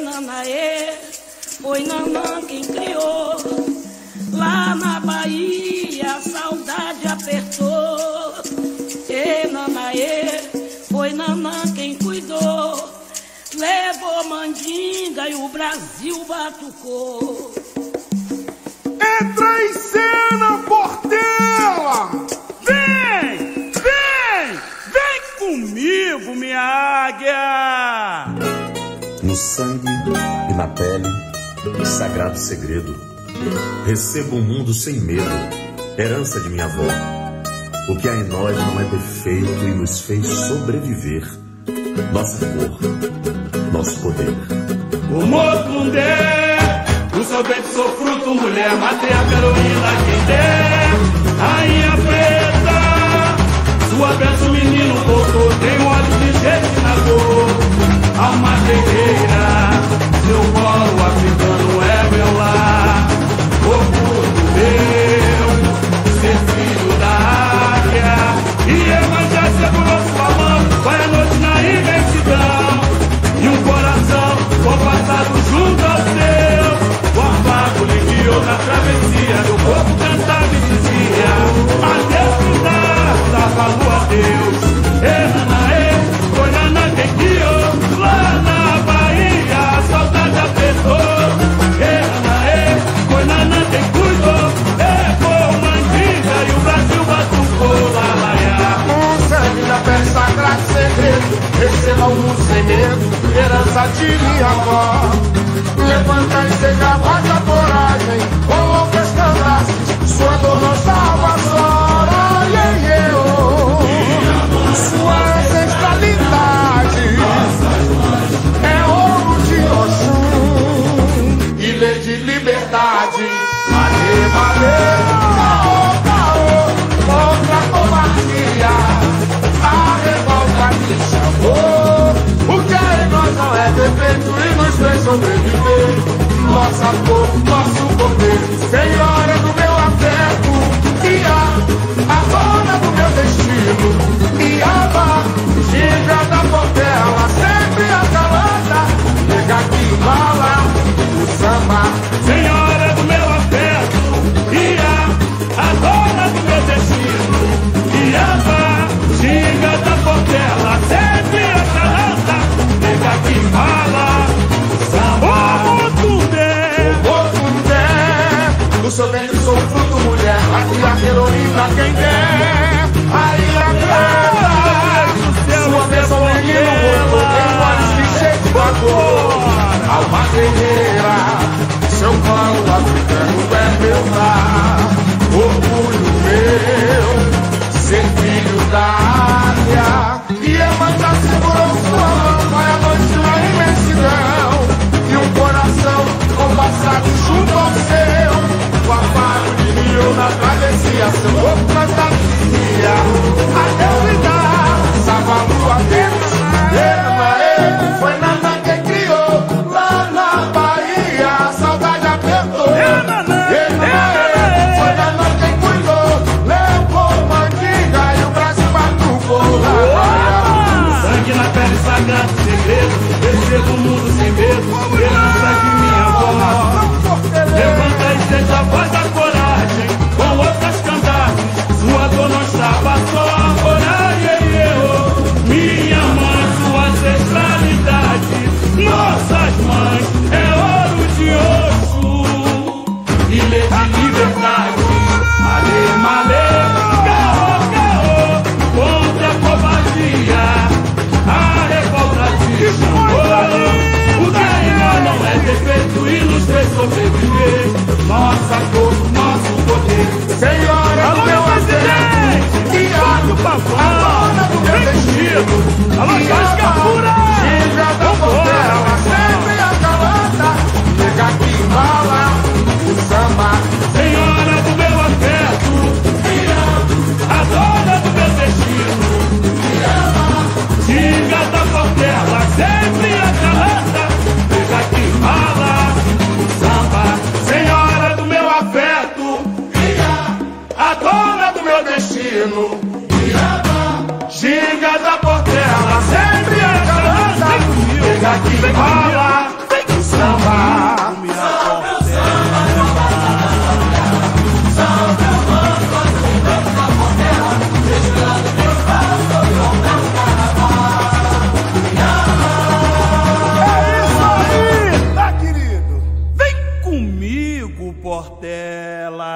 Nanaê, foi Nanã quem criou. Lá na Bahia a saudade apertou. E Nanaê, foi Nanã quem cuidou. Levou mandinga e o Brasil batucou. Entra em cena, Portela! Vem! Vem! Vem comigo, minha águia! No sangue na pele o sagrado segredo. Recebo um mundo sem medo, herança de minha avó. O que há em nós não é perfeito e nos fez sobreviver. Nossa cor, nosso poder. O Mocundé, o sorvete, sou fruto, mulher, materna, heroína, quem der, rainha preta. Sua benção, menino, doutor, tem olhos de jeito na cor, alma guerreira. the wall de mim agora. Levanta e seca, bota tudo sem medo. Ela.